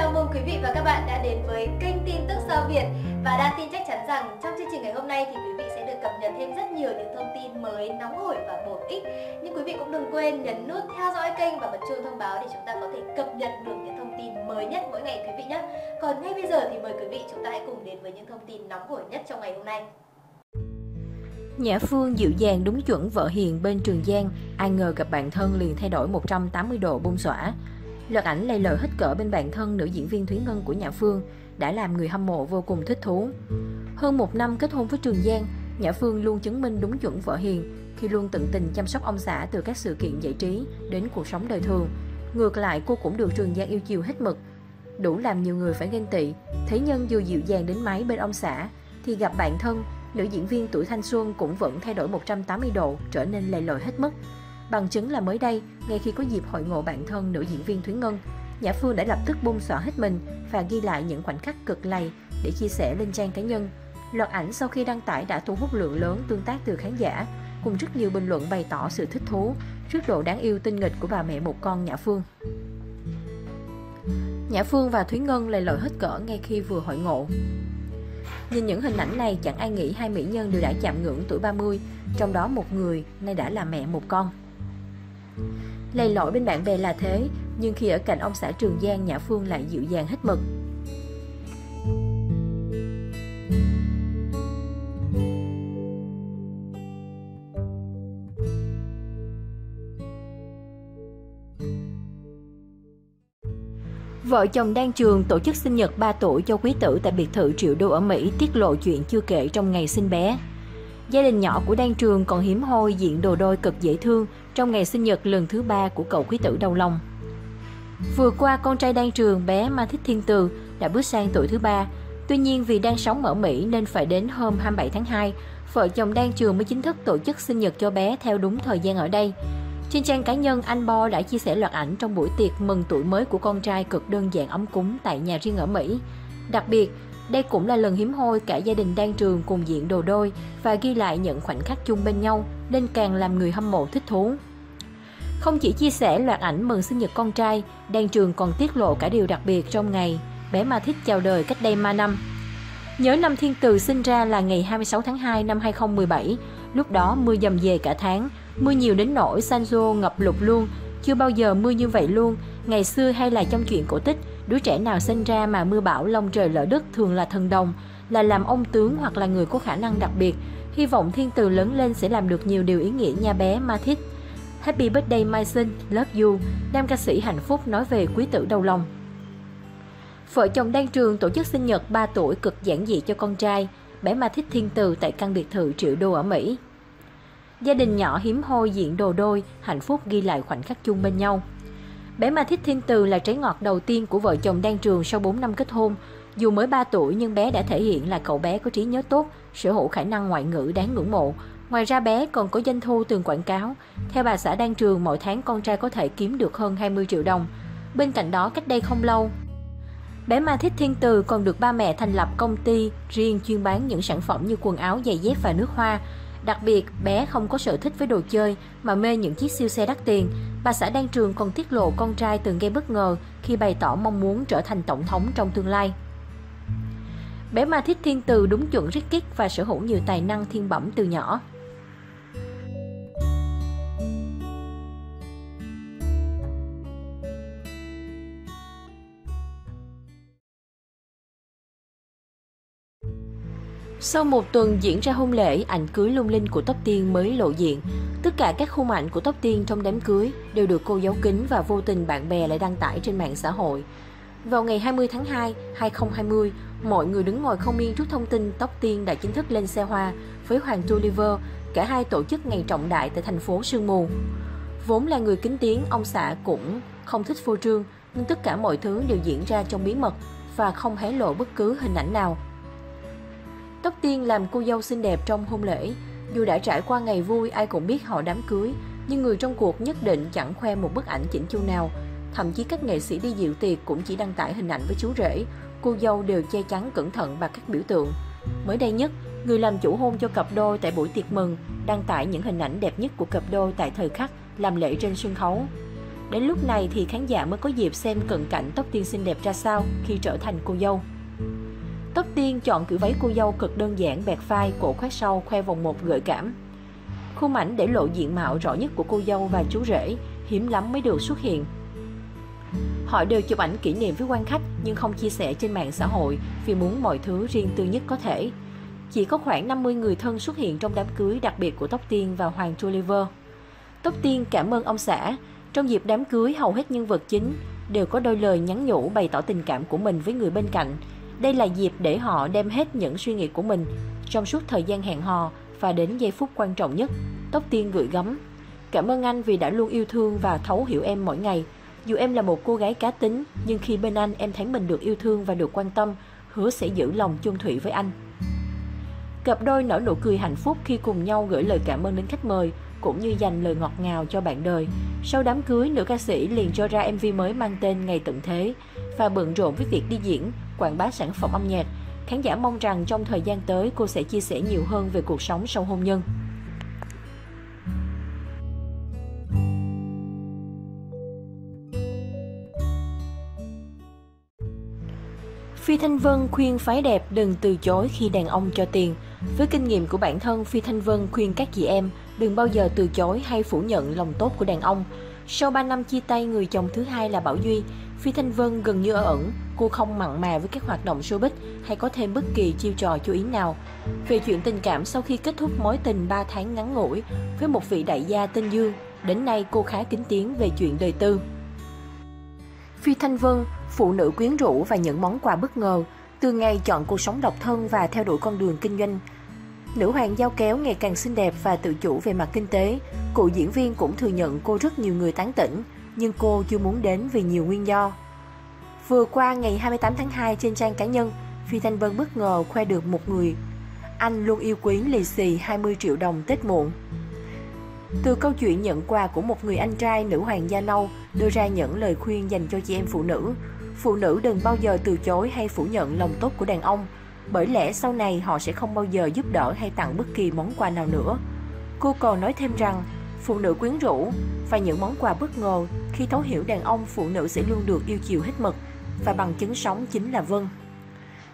Chào mừng quý vị và các bạn đã đến với kênh tin tức sao Việt và đa tin chắc chắn rằng trong chương trình ngày hôm nay thì quý vị sẽ được cập nhật thêm rất nhiều những thông tin mới, nóng hổi và bổ ích. Nhưng quý vị cũng đừng quên nhấn nút theo dõi kênh và bật chuông thông báo để chúng ta có thể cập nhật được những thông tin mới nhất mỗi ngày quý vị nhé. Còn ngay bây giờ thì mời quý vị chúng ta hãy cùng đến với những thông tin nóng hổi nhất trong ngày hôm nay. Nhã Phương dịu dàng đúng chuẩn vợ hiền bên Trường Giang, ai ngờ gặp bạn thân liền thay đổi 180 độ bung xõa. Loạt ảnh lây lời hết cỡ bên bạn thân nữ diễn viên Thúy Ngân của Nhã Phương đã làm người hâm mộ vô cùng thích thú. Hơn một năm kết hôn với Trường Giang, Nhã Phương luôn chứng minh đúng chuẩn vợ hiền khi luôn tận tình chăm sóc ông xã từ các sự kiện giải trí đến cuộc sống đời thường. Ngược lại cô cũng được Trường Giang yêu chiều hết mực. Đủ làm nhiều người phải ghen tị, Thế nhân dù dịu dàng đến máy bên ông xã thì gặp bạn thân, nữ diễn viên tuổi thanh xuân cũng vẫn thay đổi 180 độ, trở nên lầy lội hết mức. Bằng chứng là mới đây, ngay khi có dịp hội ngộ bạn thân nữ diễn viên Thúy Ngân, Nhã Phương đã lập tức bung xõa hết mình và ghi lại những khoảnh khắc cực lầy để chia sẻ lên trang cá nhân. Loạt ảnh sau khi đăng tải đã thu hút lượng lớn tương tác từ khán giả, cùng rất nhiều bình luận bày tỏ sự thích thú trước độ đáng yêu tinh nghịch của bà mẹ một con Nhã Phương. Nhã Phương và Thúy Ngân lầy lội hết cỡ ngay khi vừa hội ngộ. Nhìn những hình ảnh này chẳng ai nghĩ hai mỹ nhân đều đã chạm ngưỡng tuổi 30, trong đó một người nay đã là mẹ một con. Lầy lỗi bên bạn bè là thế, nhưng khi ở cạnh ông xã Trường Giang, Nhã Phương lại dịu dàng hết mực. Vợ chồng đang trường tổ chức sinh nhật 3 tuổi cho quý tử tại biệt thự triệu đô ở Mỹ tiết lộ chuyện chưa kể trong ngày sinh bé. Gia đình nhỏ của Đan Trường còn hiếm hoi diện đồ đôi cực dễ thương trong ngày sinh nhật lần thứ ba của cậu quý tử đầu lòng. Vừa qua, con trai Đan Trường bé Ma Thích Thiên Từ đã bước sang tuổi thứ ba. Tuy nhiên vì đang sống ở Mỹ nên phải đến hôm 27 tháng 2, vợ chồng Đan Trường mới chính thức tổ chức sinh nhật cho bé theo đúng thời gian ở đây. Trên trang cá nhân, anh Bo đã chia sẻ loạt ảnh trong buổi tiệc mừng tuổi mới của con trai cực đơn giản ấm cúng tại nhà riêng ở Mỹ. Đặc biệt, đây cũng là lần hiếm hoi cả gia đình đang Trường cùng diện đồ đôi và ghi lại những khoảnh khắc chung bên nhau, nên càng làm người hâm mộ thích thú. Không chỉ chia sẻ loạt ảnh mừng sinh nhật con trai, Đan Trường còn tiết lộ cả điều đặc biệt trong ngày bé Ma Thích chào đời cách đây 3 năm. Nhớ năm Thiên Từ sinh ra là ngày 26 tháng 2 năm 2017, lúc đó mưa dầm về cả tháng, mưa nhiều đến nỗi Sanjo ngập lụt luôn, chưa bao giờ mưa như vậy luôn. Ngày xưa hay là trong chuyện cổ tích, đứa trẻ nào sinh ra mà mưa bão lông trời lỡ đất thường là thần đồng, là làm ông tướng hoặc là người có khả năng đặc biệt. Hy vọng Thiên Từ lớn lên sẽ làm được nhiều điều ý nghĩa nha bé Ma Thích. Happy birthday Mai Sinh, love you, nam ca sĩ hạnh phúc nói về quý tử đầu lòng. Vợ chồng đang Trường tổ chức sinh nhật 3 tuổi cực giản dị cho con trai, bé Ma thích thiên từ tại căn biệt thự triệu đô ở Mỹ. Gia đình nhỏ hiếm hoi diện đồ đôi, hạnh phúc ghi lại khoảnh khắc chung bên nhau. Bé Ma Thích Thiên Từ là trái ngọt đầu tiên của vợ chồng Đan Trường sau 4 năm kết hôn. Dù mới 3 tuổi nhưng bé đã thể hiện là cậu bé có trí nhớ tốt, sở hữu khả năng ngoại ngữ đáng ngưỡng mộ, Ngoài ra bé còn có doanh thu từ quảng cáo. Theo bà xã Đan Trường, mỗi tháng con trai có thể kiếm được hơn 20 triệu đồng. Bên cạnh đó, cách đây không lâu, bé Ma Thích Thiên Từ còn được ba mẹ thành lập công ty riêng chuyên bán những sản phẩm như quần áo, giày dép và nước hoa. Đặc biệt, bé không có sở thích với đồ chơi mà mê những chiếc siêu xe đắt tiền. Bà xã Đan Trường còn tiết lộ con trai từng gây bất ngờ khi bày tỏ mong muốn trở thành tổng thống trong tương lai. Bé Ma Thích Thiên Từ đúng chuẩn rít kích và sở hữu nhiều tài năng thiên bẩm từ nhỏ. Sau một tuần diễn ra hôn lễ, ảnh cưới lung linh của Tóc Tiên mới lộ diện. Tất cả các khung ảnh của Tóc Tiên trong đám cưới đều được cô giấu kín và vô tình bạn bè lại đăng tải trên mạng xã hội. Vào ngày 20 tháng 2, 2020, mọi người đứng ngồi không yên trước thông tin Tóc Tiên đã chính thức lên xe hoa với Hoàng Tulliver, cả hai tổ chức ngày trọng đại tại thành phố Sương Mù. Vốn là người kính tiếng, ông xã cũng không thích phô trương, nhưng tất cả mọi thứ đều diễn ra trong bí mật và không hé lộ bất cứ hình ảnh nào. Tóc Tiên làm cô dâu xinh đẹp trong hôn lễ. Dù đã trải qua ngày vui, ai cũng biết họ đám cưới, nhưng người trong cuộc nhất định chẳng khoe một bức ảnh chỉnh chu nào. Thậm chí các nghệ sĩ đi dự tiệc cũng chỉ đăng tải hình ảnh với chú rể. Cô dâu đều che chắn cẩn thận bằng các biểu tượng. Mới đây nhất, người làm chủ hôn cho cặp đôi tại buổi tiệc mừng đăng tải những hình ảnh đẹp nhất của cặp đôi tại thời khắc làm lễ trên sân khấu. Đến lúc này thì khán giả mới có dịp xem cận cảnh Tóc Tiên xinh đẹp ra sao khi trở thành cô dâu. Tóc Tiên chọn kiểu váy cô dâu cực đơn giản bẹt phai, cổ khoét sâu, khoe vòng một gợi cảm. Khung ảnh để lộ diện mạo rõ nhất của cô dâu và chú rể, hiếm lắm mới được xuất hiện. Họ đều chụp ảnh kỷ niệm với quan khách nhưng không chia sẻ trên mạng xã hội vì muốn mọi thứ riêng tư nhất có thể. Chỉ có khoảng 50 người thân xuất hiện trong đám cưới đặc biệt của Tóc Tiên và Hoàng Tulliver. Tóc Tiên cảm ơn ông xã. Trong dịp đám cưới, hầu hết nhân vật chính đều có đôi lời nhắn nhủ bày tỏ tình cảm của mình với người bên cạnh. Đây là dịp để họ đem hết những suy nghĩ của mình trong suốt thời gian hẹn hò và đến giây phút quan trọng nhất. Tóc Tiên gửi gắm. Cảm ơn anh vì đã luôn yêu thương và thấu hiểu em mỗi ngày. Dù em là một cô gái cá tính, nhưng khi bên anh em thấy mình được yêu thương và được quan tâm, hứa sẽ giữ lòng chung thủy với anh. Cặp đôi nở nụ cười hạnh phúc khi cùng nhau gửi lời cảm ơn đến khách mời, cũng như dành lời ngọt ngào cho bạn đời. Sau đám cưới, nữ ca sĩ liền cho ra MV mới mang tên Ngày Tận Thế và bận rộn với việc đi diễn, quảng bá sản phẩm âm nhạc. Khán giả mong rằng trong thời gian tới cô sẽ chia sẻ nhiều hơn về cuộc sống sau hôn nhân. Phi Thanh Vân khuyên phái đẹp đừng từ chối khi đàn ông cho tiền. Với kinh nghiệm của bản thân, Phi Thanh Vân khuyên các chị em đừng bao giờ từ chối hay phủ nhận lòng tốt của đàn ông. Sau 3 năm chia tay người chồng thứ hai là Bảo Duy, Phi Thanh Vân gần như ở ẩn, cô không mặn mà với các hoạt động showbiz hay có thêm bất kỳ chiêu trò chú ý nào. Về chuyện tình cảm sau khi kết thúc mối tình 3 tháng ngắn ngủi với một vị đại gia tên Dương, đến nay cô khá kín tiếng về chuyện đời tư. Phi Thanh Vân, phụ nữ quyến rũ và những món quà bất ngờ, từ ngày chọn cuộc sống độc thân và theo đuổi con đường kinh doanh. Nữ hoàng giao kéo ngày càng xinh đẹp và tự chủ về mặt kinh tế, cụ diễn viên cũng thừa nhận cô rất nhiều người tán tỉnh, nhưng cô chưa muốn đến vì nhiều nguyên do. Vừa qua ngày 28 tháng 2 trên trang cá nhân, Phi Thanh Vân bất ngờ khoe được một người anh luôn yêu quý lì xì 20 triệu đồng Tết muộn. Từ câu chuyện nhận quà của một người anh trai nữ hoàng da Nâu đưa ra những lời khuyên dành cho chị em phụ nữ. Phụ nữ đừng bao giờ từ chối hay phủ nhận lòng tốt của đàn ông, bởi lẽ sau này họ sẽ không bao giờ giúp đỡ hay tặng bất kỳ món quà nào nữa. Cô còn nói thêm rằng, phụ nữ quyến rũ và những món quà bất ngờ khi thấu hiểu đàn ông phụ nữ sẽ luôn được yêu chiều hết mực và bằng chứng sống chính là Vân.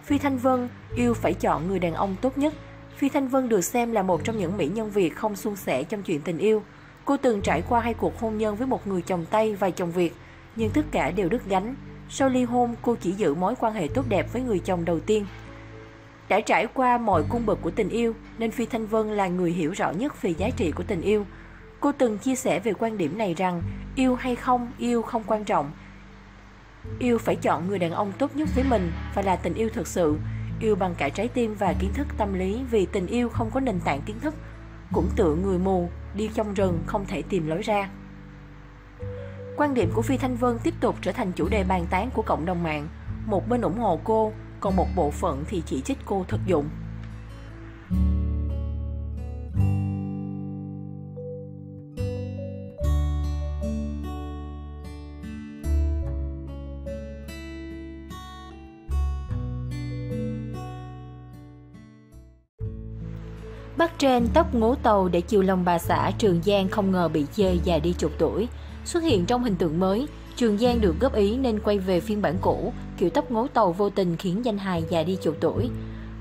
Phi Thanh Vân yêu phải chọn người đàn ông tốt nhất Phi Thanh Vân được xem là một trong những mỹ nhân Việt không suôn sẻ trong chuyện tình yêu. Cô từng trải qua hai cuộc hôn nhân với một người chồng Tây và chồng Việt, nhưng tất cả đều đứt gánh. Sau ly hôn, cô chỉ giữ mối quan hệ tốt đẹp với người chồng đầu tiên. Đã trải qua mọi cung bậc của tình yêu, nên Phi Thanh Vân là người hiểu rõ nhất về giá trị của tình yêu. Cô từng chia sẻ về quan điểm này rằng, yêu hay không, yêu không quan trọng. Yêu phải chọn người đàn ông tốt nhất với mình và là tình yêu thực sự, Yêu bằng cả trái tim và kiến thức tâm lý vì tình yêu không có nền tảng kiến thức, cũng tựa người mù đi trong rừng không thể tìm lối ra. Quan điểm của Phi Thanh Vân tiếp tục trở thành chủ đề bàn tán của cộng đồng mạng. Một bên ủng hộ cô, còn một bộ phận thì chỉ trích cô thực dụng. Bắt trên tóc ngố tàu để chiều lòng bà xã Trường Giang không ngờ bị chê già đi chục tuổi. Xuất hiện trong hình tượng mới, Trường Giang được góp ý nên quay về phiên bản cũ, kiểu tóc ngố tàu vô tình khiến danh hài già đi chục tuổi.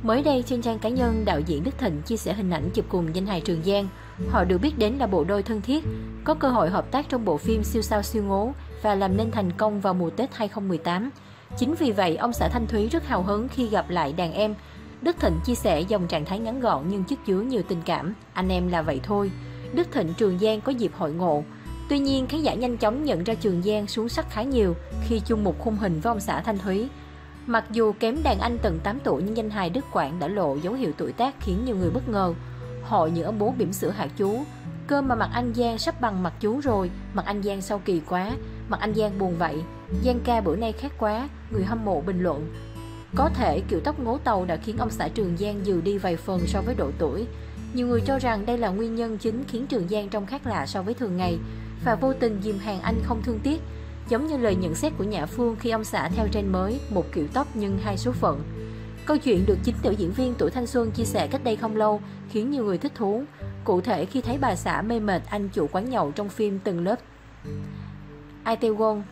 Mới đây trên trang cá nhân, đạo diễn Đức Thịnh chia sẻ hình ảnh chụp cùng danh hài Trường Giang. Họ được biết đến là bộ đôi thân thiết, có cơ hội hợp tác trong bộ phim siêu sao siêu ngố và làm nên thành công vào mùa Tết 2018. Chính vì vậy, ông xã Thanh Thúy rất hào hứng khi gặp lại đàn em Đức Thịnh chia sẻ dòng trạng thái ngắn gọn nhưng chất chứa nhiều tình cảm, anh em là vậy thôi. Đức Thịnh Trường Giang có dịp hội ngộ. Tuy nhiên, khán giả nhanh chóng nhận ra Trường Giang xuống sắc khá nhiều khi chung một khung hình với ông xã Thanh Thúy. Mặc dù kém đàn anh tận 8 tuổi nhưng danh hài Đức Quảng đã lộ dấu hiệu tuổi tác khiến nhiều người bất ngờ. Họ như ông bố bỉm sữa hạ chú. Cơ mà mặt anh Giang sắp bằng mặt chú rồi, mặt anh Giang sau kỳ quá, mặt anh Giang buồn vậy. Giang ca bữa nay khác quá, người hâm mộ bình luận. Có thể kiểu tóc ngố tàu đã khiến ông xã Trường Giang dừ đi vài phần so với độ tuổi. Nhiều người cho rằng đây là nguyên nhân chính khiến Trường Giang trông khác lạ so với thường ngày và vô tình dìm hàng anh không thương tiếc, giống như lời nhận xét của Nhã Phương khi ông xã theo trend mới một kiểu tóc nhưng hai số phận. Câu chuyện được chính tiểu diễn viên tuổi thanh xuân chia sẻ cách đây không lâu khiến nhiều người thích thú. Cụ thể khi thấy bà xã mê mệt anh chủ quán nhậu trong phim Từng lớp Itaewon.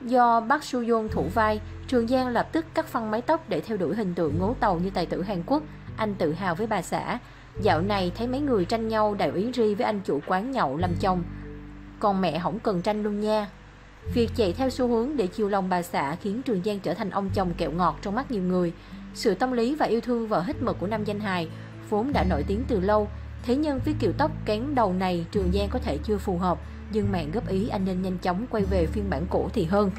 Do Park Soo Yoon thủ vai, Trường Giang lập tức cắt phân mái tóc để theo đuổi hình tượng ngố tàu như tài tử Hàn Quốc. Anh tự hào với bà xã. Dạo này thấy mấy người tranh nhau đại úy Ri với anh chủ quán nhậu làm chồng. Còn mẹ không cần tranh luôn nha. Việc chạy theo xu hướng để chiều lòng bà xã khiến Trường Giang trở thành ông chồng kẹo ngọt trong mắt nhiều người. Sự tâm lý và yêu thương vợ hết mực của nam danh hài vốn đã nổi tiếng từ lâu. Thế nhưng với kiểu tóc cán đầu này Trường Giang có thể chưa phù hợp, nhưng mạng góp ý anh nên nhanh chóng quay về phiên bản cũ thì hơn.